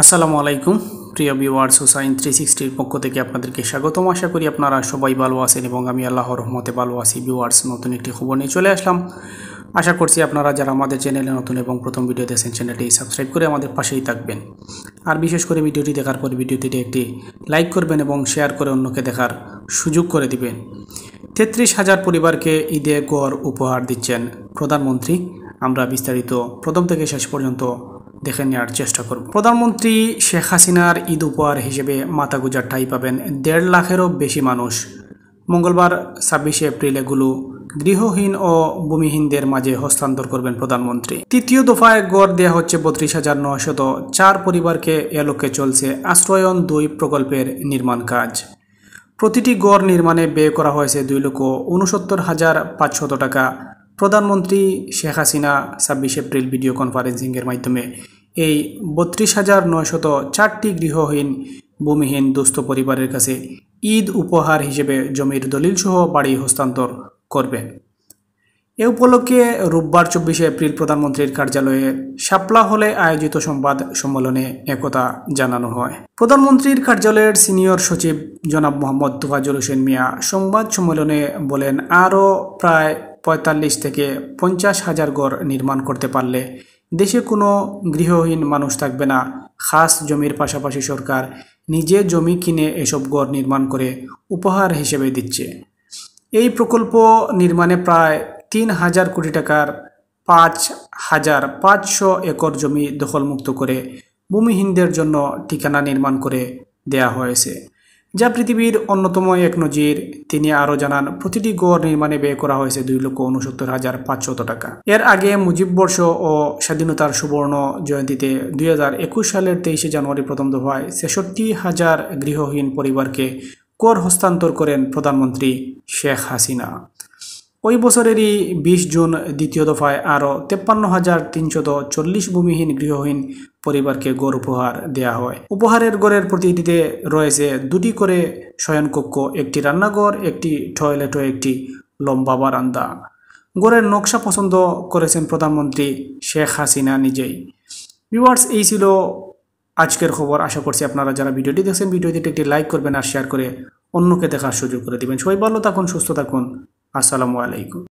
আসসালামু আলাইকুম, প্রিয় ভিউয়ার্স হুসাইন থ্রি সিক্সটির পক্ষ থেকে আপনাদেরকে স্বাগতম। আশা করি আপনারা সবাই ভালো আছেন এবং আমি আল্লাহর রহমতে ভালো আছি। ভিউয়ার্স, নতুন একটি খবর নিয়ে চলে আসলাম। আশা করছি আপনারা যারা আমাদের চ্যানেলে নতুন এবং প্রথম ভিডিও দেখছেন, চ্যানেলটি সাবস্ক্রাইব করে আমাদের পাশেই থাকবেন। আর বিশেষ করে ভিডিওটি দেখার পর ভিডিওটিতে একটি লাইক করবেন এবং শেয়ার করে অন্যকে দেখার সুযোগ করে দিবেন। তেত্রিশ হাজার পরিবারকে ঈদে গড় উপহার দিচ্ছেন প্রধানমন্ত্রী। আমরা বিস্তারিত প্রথম থেকে শেষ পর্যন্ত দেখে নেওয়ার চেষ্টা করব। প্রধানমন্ত্রী শেখ হাসিনার ঈদ উপহার হিসেবে মাথা গুজার ঠাই পাবেন দেড় লাখেরও বেশি মানুষ। মঙ্গলবার ছাব্বিশে এপ্রিল এগুলো গৃহহীন ও ভূমিহীনদের মাঝে হস্তান্তর করবেন প্রধানমন্ত্রী। তৃতীয় দফায় গড় দেওয়া হচ্ছে বত্রিশ হাজার নয়শত চার পরিবারকে এ লক্ষ্যে চলছে আশ্রয়ন দুই প্রকল্পের নির্মাণ কাজ। প্রতিটি গড় নির্মাণে ব্যয় করা হয়েছে দুই লক্ষ উনসত্তর হাজার পাঁচশত টাকা। প্রধানমন্ত্রী শেখ হাসিনা ছাব্বিশ এপ্রিল ভিডিও কনফারেন্সিংয়ের মাধ্যমে এই বত্রিশ হাজার নয়শত চারটি গৃহহীন, ভূমিহীন দুস্থ পরিবারের কাছে ঈদ উপহার হিসেবে জমির দলিলসহ বাড়ি হস্তান্তর করবেন এ উপলক্ষে রোববার চব্বিশে এপ্রিল প্রধানমন্ত্রীর কার্যালয়ে শাপলা হলে আয়োজিত সংবাদ সম্মেলনে একথা জানানো হয়। প্রধানমন্ত্রীর কার্যালয়ের সিনিয়র সচিব জনাব মোহাম্মদ তুফাজুল হোসেন মিয়া সংবাদ সম্মেলনে বলেন, আরও প্রায় পঁয়তাল্লিশ থেকে পঞ্চাশ হাজার ঘর নির্মাণ করতে পারলে দেশে কোনো গৃহহীন মানুষ থাকবে না। খাস জমির পাশাপাশি সরকার নিজে জমি কিনে এসব ঘর নির্মাণ করে উপহার হিসেবে দিচ্ছে। এই প্রকল্প নির্মাণে প্রায় তিন হাজার কোটি টাকার পাঁচ হাজার পাঁচশো একর জমি দখলমুক্ত করে ভূমিহীনদের জন্য ঠিকানা নির্মাণ করে দেয়া হয়েছে। যা পৃথিবীর অন্যতম এক নজির। তিনি আরও জানান, প্রতিটি গড় নির্মাণে ব্যয় করা হয়েছে দুই লক্ষ উনসত্তর হাজার পাঁচশত টাকা। এর আগে মুজিব বর্ষ ও স্বাধীনতার সুবর্ণ জয়ন্তীতে দুই হাজার একুশ সালের তেইশে জানুয়ারি প্রথম দফায় ছেষট্টি হাজার গৃহহীন পরিবারকে কর হস্তান্তর করেন প্রধানমন্ত্রী শেখ হাসিনা। ওই বছরেরই বিশ জুন দ্বিতীয় দফায় আরও তেপ্পান্ন হাজার তিনশত চল্লিশ ভূমিহীন গৃহহীন পরিবারকে গড় উপহার দেয়া হয়। উপহারের গড়ের প্রতিটিতে রয়েছে দুটি করে শয়নকক্ষ, একটি রান্নাঘর, একটি টয়লেট ও একটি লম্বা বারান্দা। গড়ের নকশা পছন্দ করেছেন প্রধানমন্ত্রী শেখ হাসিনা নিজেই। ভিউয়ার্স, এই ছিল আজকের খবর। আশা করছি আপনারা যারা ভিডিওটি দেখছেন, ভিডিওটিতে একটি লাইক করবেন আর শেয়ার করে অন্যকে দেখার সুযোগ করে দিবেন। সবাই ভালো থাকুন, সুস্থ থাকুন। আসসালামু আলাইকুম।